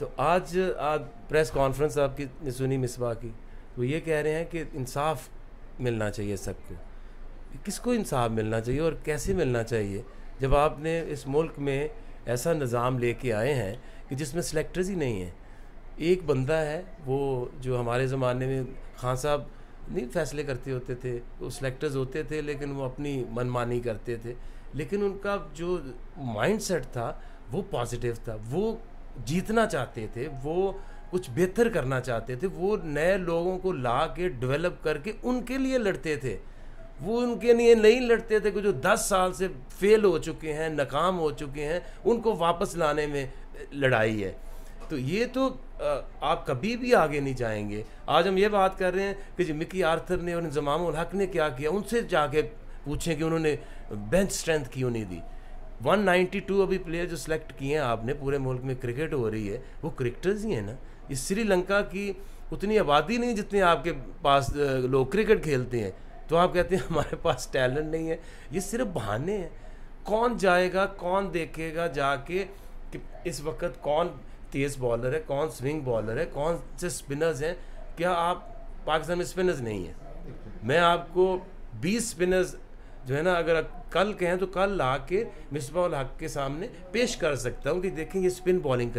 तो आज आज प्रेस कॉन्फ्रेंस आपकी सुनी मिसबा की, वो ये कह रहे हैं कि इंसाफ मिलना चाहिए सबको। किसको इंसाफ मिलना चाहिए और कैसे मिलना चाहिए? जब आपने इस मुल्क में ऐसा निज़ाम लेके आए हैं कि जिसमें सेलेक्टर्स ही नहीं हैं, एक बंदा है, वो जो हमारे ज़माने में खान साहब नहीं फैसले करते होते थे, वो सेलेक्टर्स होते थे, लेकिन वो अपनी मनमानी करते थे। लेकिन उनका जो माइंड सेट था, वो पॉजिटिव था, वो जीतना चाहते थे, वो कुछ बेहतर करना चाहते थे, वो नए लोगों को ला के डेवलप करके उनके लिए लड़ते थे। वो उनके लिए नहीं लड़ते थे कि जो दस साल से फेल हो चुके हैं, नाकाम हो चुके हैं, उनको वापस लाने में लड़ाई है। तो ये तो आप कभी भी आगे नहीं जाएँगे। आज हम ये बात कर रहे हैं कि जो मिकी आर्थर ने और इंजमाम हक ने क्या किया, उनसे जाके पूछें कि उन्होंने बेंच स्ट्रेंथ क्यों नहीं दी। 192 अभी प्लेयर जो सिलेक्ट किए हैं आपने, पूरे मुल्क में क्रिकेट हो रही है, वो क्रिकेटर्स ही हैं ना। इस श्रीलंका की उतनी आबादी नहीं जितनी आपके पास लोग क्रिकेट खेलते हैं। तो आप कहते हैं, हमारे पास टैलेंट नहीं है। ये सिर्फ़ बहाने हैं। कौन जाएगा, कौन देखेगा जाके कि इस वक्त कौन तेज़ बॉलर है, कौन स्विंग बॉलर है, कौन से स्पिनर्स हैं? क्या आप पाकिस्तान में स्पिनर्स नहीं हैं? मैं आपको 20 स्पिनर्स जो है ना, अगर कल कहें तो कल ला के मिसबा हक के सामने पेश कर सकता हूँ कि देखें ये स्पिन बॉलिंग कर